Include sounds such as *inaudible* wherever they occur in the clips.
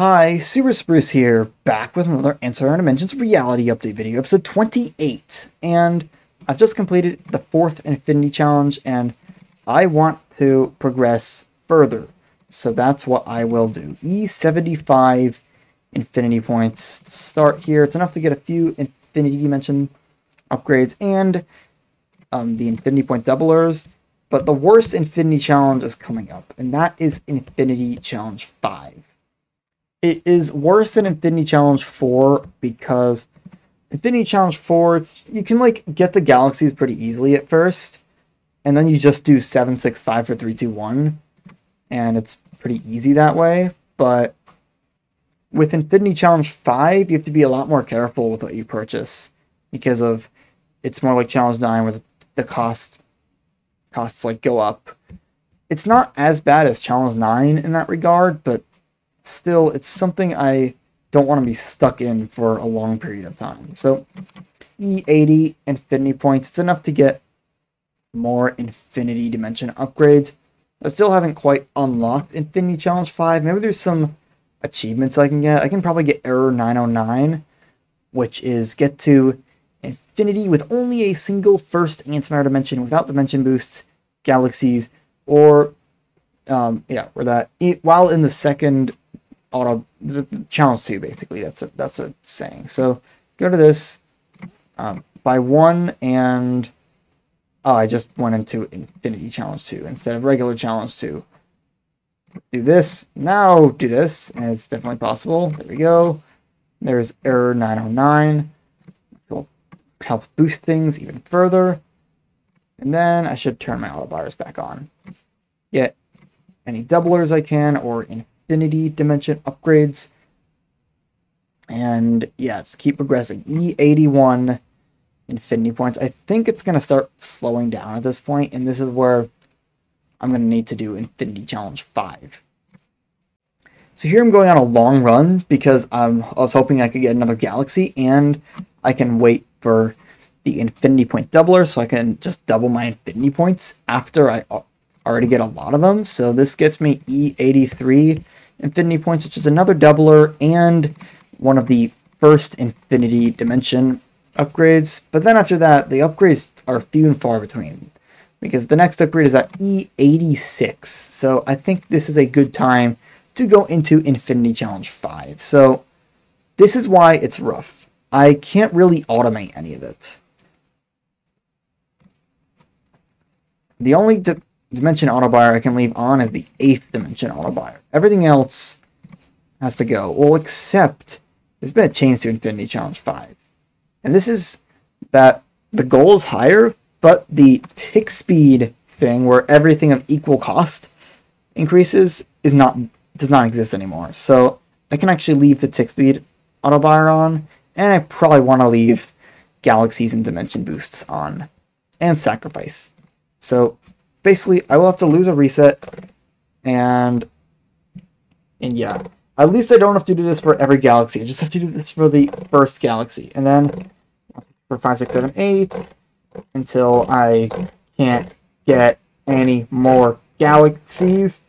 Hi, Super Spruce here, back with another Antimatter Dimensions reality update video, episode 28. And I've just completed the fourth Infinity Challenge, and I want to progress further. So that's what I will do. E75 Infinity Points. Start here. It's enough to get a few Infinity Dimension upgrades and um, the Infinity Point doublers. But the worst Infinity Challenge is coming up, and that is Infinity Challenge 5 it is worse than Infinity Challenge 4 because Infinity Challenge 4, it's, you can like get the galaxies pretty easily at first, and then you just do 7, 6, 5 for 3, 2, 1, and it's pretty easy that way. But with Infinity Challenge 5, you have to be a lot more careful with what you purchase because of it's more like Challenge 9 where the cost costs like go up. It's not as bad as Challenge 9 in that regard, but still, it's something I don't want to be stuck in for a long period of time. So E80 infinity points, it's enough to get more infinity dimension upgrades. I still haven't quite unlocked Infinity Challenge 5. Maybe there's some achievements I can get. I can probably get Error 909, which is get to infinity with only a single first antimatter dimension without dimension boosts, galaxies, or um, yeah, where that while in the second auto challenge two basically. That's a, that's what it's saying. So go to this um, buy one and oh, I just went into infinity challenge two instead of regular challenge two. Do this now. Do this, and it's definitely possible. There we go. There's error 909. Will help boost things even further. And then I should turn my auto buyers back on. Get any doublers I can or in Infinity Dimension upgrades. And yes, keep progressing. E81 Infinity points. I think it's going to start slowing down at this point, and this is where I'm going to need to do Infinity Challenge 5. So here I'm going on a long run because um, I was hoping I could get another galaxy, and I can wait for the Infinity Point doubler so I can just double my Infinity Points after I already get a lot of them. So this gets me E83 infinity points, which is another doubler and one of the first infinity dimension upgrades. But then after that, the upgrades are few and far between because the next upgrade is at E86. So I think this is a good time to go into Infinity Challenge 5. So this is why it's rough. I can't really automate any of it. The only dimension auto buyer I can leave on is the eighth dimension auto buyer. Everything else has to go. Well, except there's been a change to Infinity Challenge 5. And this is that the goal is higher, but the tick speed thing where everything of equal cost increases is not does not exist anymore. So I can actually leave the tick speed auto buyer on, and I probably want to leave galaxies and dimension boosts on, and sacrifice. So basically, I will have to lose a reset, and and yeah, at least I don't have to do this for every galaxy. I just have to do this for the first galaxy, and then for five, six, seven, eight, until I can't get any more galaxies.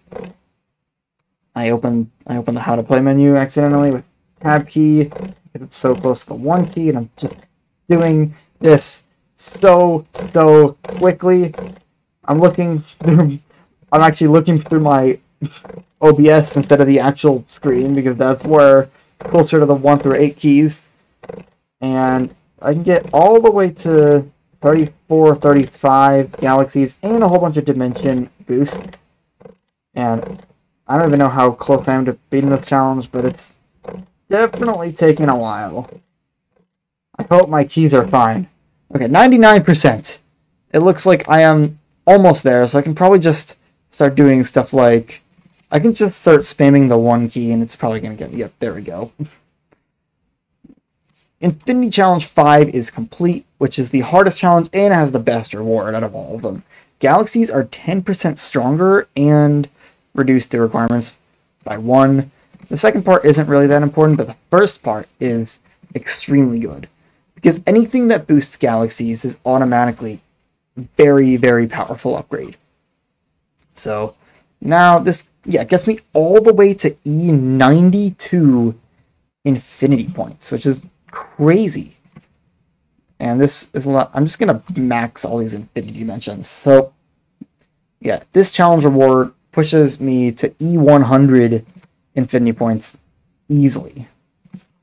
I open I open the how to play menu accidentally with tab key because it's so close to the one key, and I'm just doing this so so quickly I'm looking through, I'm actually looking through my OBS instead of the actual screen because that's where it's closer to the 1 through 8 keys. And I can get all the way to 34, 35 galaxies and a whole bunch of dimension boosts. And I don't even know how close I am to beating this challenge, but it's definitely taking a while. I hope my keys are fine. Okay, 99%. It looks like I am almost there, so I can probably just start doing stuff like I can just start spamming the one key and it's probably gonna get yep, there we go. Infinity Challenge 5 is complete, which is the hardest challenge and has the best reward out of all of them. Galaxies are 10% stronger and reduce the requirements by one. The second part isn't really that important, but the first part is extremely good. Because anything that boosts galaxies is automatically very, very powerful upgrade. So now this yeah, gets me all the way to E92 infinity points, which is crazy. And this is a lot. I'm just going to max all these infinity dimensions. So, yeah, this challenge reward pushes me to E100 infinity points easily.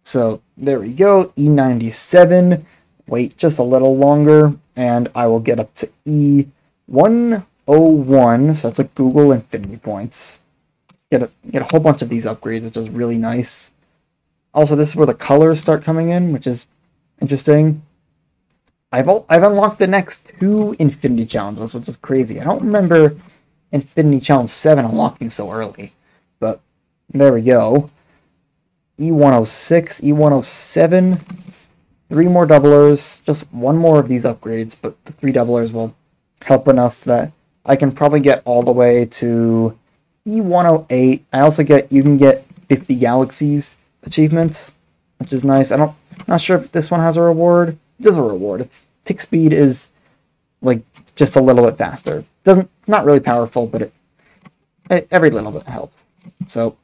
So, there we go. E97. Wait just a little longer, and I will get up to E101. So that's like googol infinity points. Get a, get a whole bunch of these upgrades, which is really nice. Also, this is where the colors start coming in, which is interesting. I've I've unlocked the next two Infinity Challenges, which is crazy. I don't remember Infinity Challenge 7 unlocking so early, but there we go. E106, E107, three more doublers, just one more of these upgrades, but the three doublers will help enough that I can probably get all the way to E108. I also get, you can get 50 galaxies achievements, which is nice. I don't, not sure if this one has a reward. It does a reward. Its tick speed is like just a little bit faster. Doesn't, not really powerful, but it, it every little bit helps. So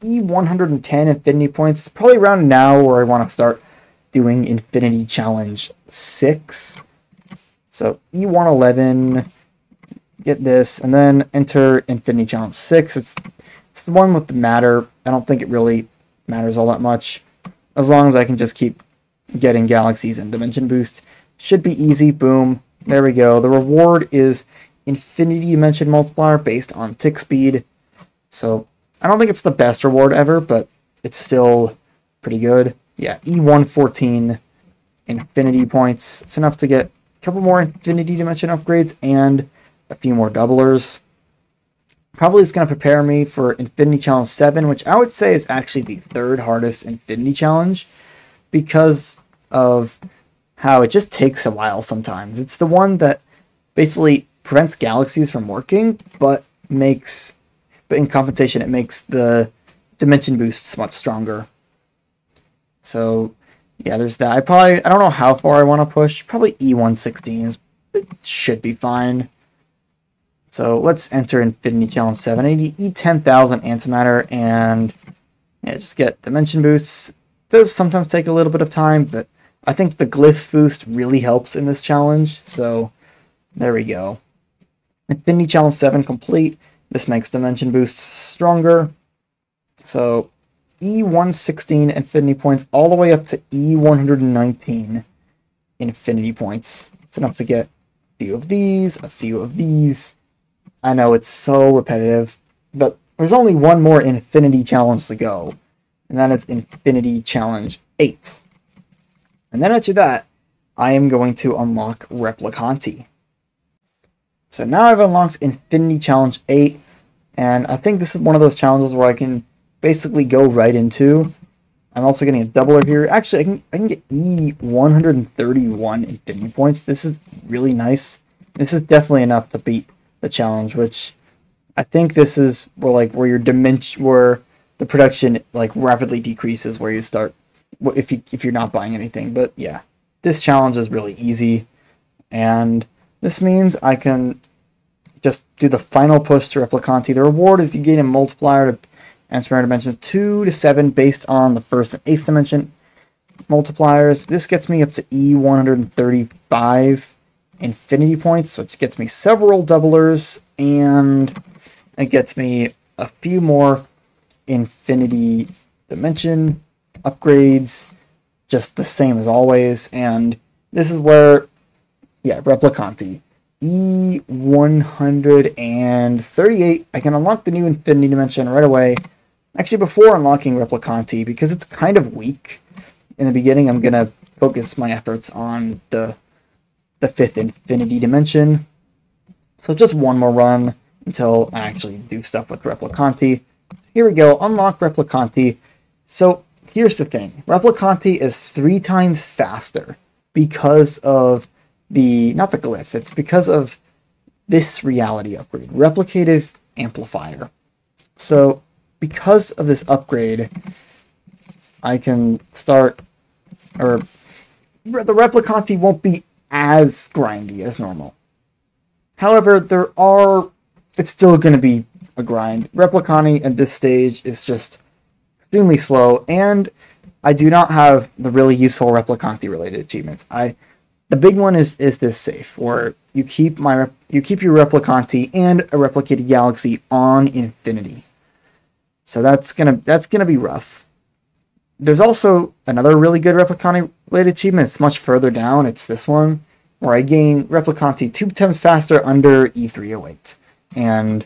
E110 infinity points. It's probably around now where I want to start doing Infinity Challenge 6. So E111, get this, and then enter Infinity Challenge 6. It's, it's the one with the matter. I don't think it really matters all that much. As long as I can just keep getting galaxies and dimension boost. Should be easy. Boom. There we go. The reward is Infinity Dimension Multiplier based on tick speed. So I don't think it's the best reward ever, but it's still pretty good. Yeah, E114 Infinity points. It's enough to get a couple more Infinity Dimension upgrades and a few more doublers probably is going to prepare me for Infinity Challenge 7, which I would say is actually the third hardest Infinity Challenge because of how it just takes a while sometimes. It's the one that basically prevents galaxies from working, but makes, but in compensation, it makes the dimension boosts much stronger. So, yeah, there's that. I probably, I don't know how far I want to push. Probably E116 is, it should be fine. So let's enter Infinity Challenge 780, E10,000 antimatter, and yeah, just get dimension boosts. It does sometimes take a little bit of time, but I think the glyph boost really helps in this challenge. So there we go. Infinity Challenge 7 complete. This makes dimension boosts stronger. So E116 infinity points all the way up to E119 infinity points. It's enough to get a few of these, a few of these, I know it's so repetitive, but there's only one more Infinity Challenge to go, and that is Infinity Challenge 8. And then after that, I am going to unlock Replicanti. So now I've unlocked Infinity Challenge 8, and I think this is one of those challenges where I can basically go right into. I'm also getting a doubler here. Actually, I can, I can get E131 Infinity Points. This is really nice. This is definitely enough to beat the challenge, which I think this is where like where your dimension where the production like rapidly decreases where you start if you if you're not buying anything. But yeah, this challenge is really easy, and this means I can just do the final push to Replicanti. The reward is you gain a multiplier to answer dimensions 2 to 7 based on the first and eighth dimension multipliers. This gets me up to E135 infinity points, which gets me several doublers, and it gets me a few more infinity dimension upgrades, just the same as always. And this is where, yeah, Replicanti. E138, I can unlock the new infinity dimension right away. Actually, before unlocking Replicanti, because it's kind of weak in the beginning, I'm going to focus my efforts on the the fifth infinity dimension. So just one more run until I actually do stuff with Replicanti. Here we go, unlock Replicanti. So here's the thing, Replicanti is three times faster because of the, not the glyph, it's because of this reality upgrade, Replicative Amplifier. So because of this upgrade, I can start, or the Replicanti won't be as grindy as normal. However, there are, it's still going to be a grind. Replicanti at this stage is just extremely slow, and I do not have the really useful Replicanti related achievements. I the big one is is this safe where you keep my you keep your Replicanti and a Replicanti galaxy on infinity. So that's gonna that's gonna be rough. There's also another really good Replicanti related achievement. It's much further down. It's this one where I gain Replicanti two times faster under E308. And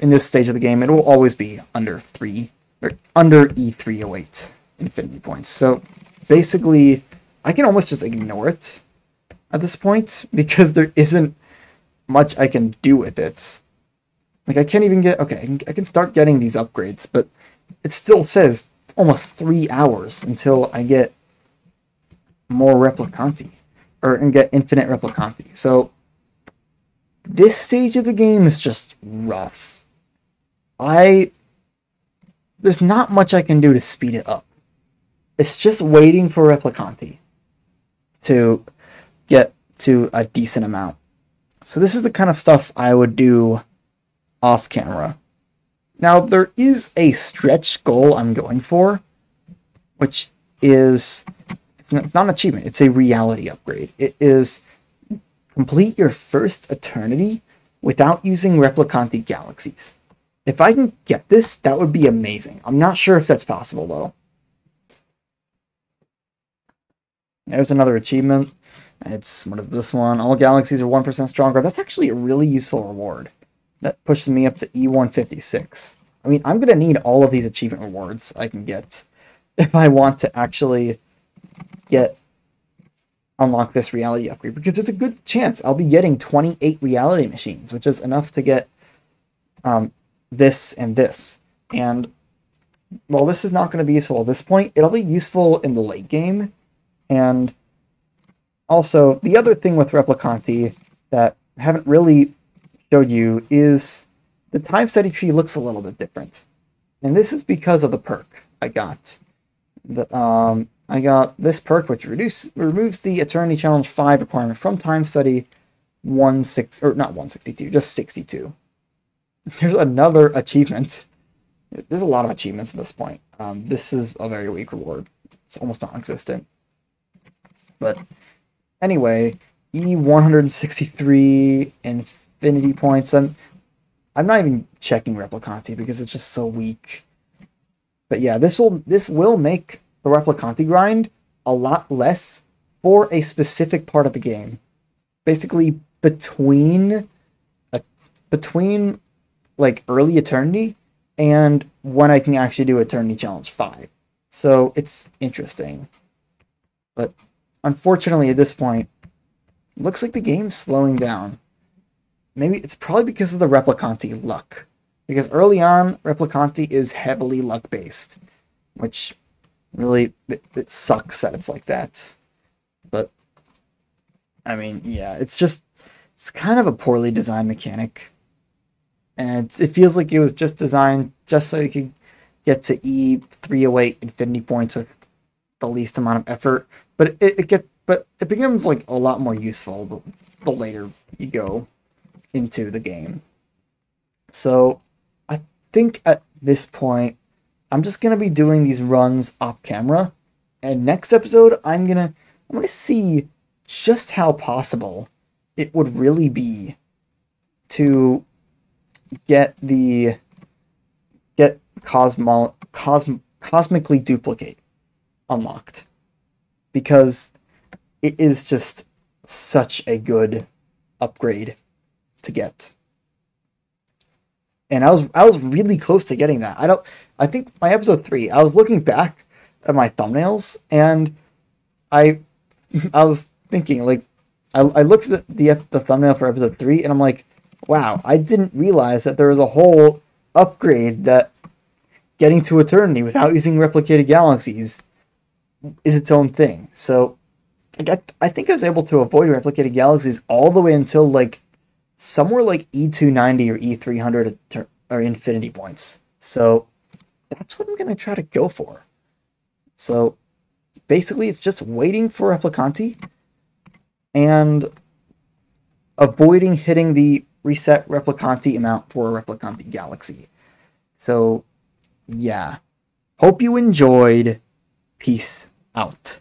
in this stage of the game, it will always be under three or under E308 infinity points. So basically, I can almost just ignore it at this point *laughs* because there isn't much I can do with it. Like I can't even get okay, I can start getting these upgrades, but it still says almost three hours until I get more replicanti or and get infinite replicanti. So this stage of the game is just rough. I there's not much I can do to speed it up. It's just waiting for replicanti to get to a decent amount. So this is the kind of stuff I would do off camera. Now there is a stretch goal I'm going for, which is it's not, it's not an achievement, it's a reality upgrade. It is complete your first eternity without using replicanti galaxies. If I can get this, that would be amazing. I'm not sure if that's possible though. There's another achievement. It's, what is this one? All galaxies are 1% stronger. That's actually a really useful reward. That pushes me up to E156. I mean, I'm going to need all of these achievement rewards I can get *laughs* if I want to actually get unlock this reality upgrade because there's a good chance I'll be getting 28 reality machines, which is enough to get um, this and this. And while this is not going to be useful at this point, it'll be useful in the late game. And also, the other thing with Replicanti that I haven't really showed you is the time study tree looks a little bit different. And this is because of the perk I got. The, um, I got this perk which reduce, removes the Eternity Challenge 5 requirement from time study 16, or not 162, just 62. *laughs* There's another achievement. There's a lot of achievements at this point. Um, this is a very weak reward. It's almost non-existent. But anyway, E163 infinity points. I'm, I'm not even checking Replicanti because it's just so weak. But yeah, this will this will make the Replicanti grind a lot less for a specific part of the game. Basically between a, between like early eternity and when I can actually do Eternity Challenge 5. So it's interesting. But unfortunately, at this point, looks like the game's slowing down. Maybe it's probably because of the Replicanti luck. Because early on, Replicanti is heavily luck based, which really it, it sucks that it's like that. But I mean, yeah, it's just it's kind of a poorly designed mechanic. And it feels like it was just designed just so you could get to E308 infinity points with the least amount of effort. But it, it get but it becomes like a lot more useful the, the later you go into the game. So I think at this point I'm just gonna be doing these runs off camera. And next episode I'm gonna I'm gonna see just how possible it would really be to get the get cosmo cosm cosmically duplicate unlocked because it is just such a good upgrade to get. And I was I was really close to getting that. I don't I think my episode 3, I was looking back at my thumbnails and I *laughs* I was thinking like I, I looked at the, the the thumbnail for episode 3 and I'm like wow, I didn't realize that there was a whole upgrade that getting to eternity without using replicanti galaxies is its own thing. So I, I think I was able to avoid replicanti galaxies all the way until like somewhere like E290 or E300 or infinity points. So that's what I'm going to try to go for. So basically, it's just waiting for Replicanti and avoiding hitting the reset Replicanti amount for a Replicanti Galaxy. So, yeah. Hope you enjoyed. Peace out.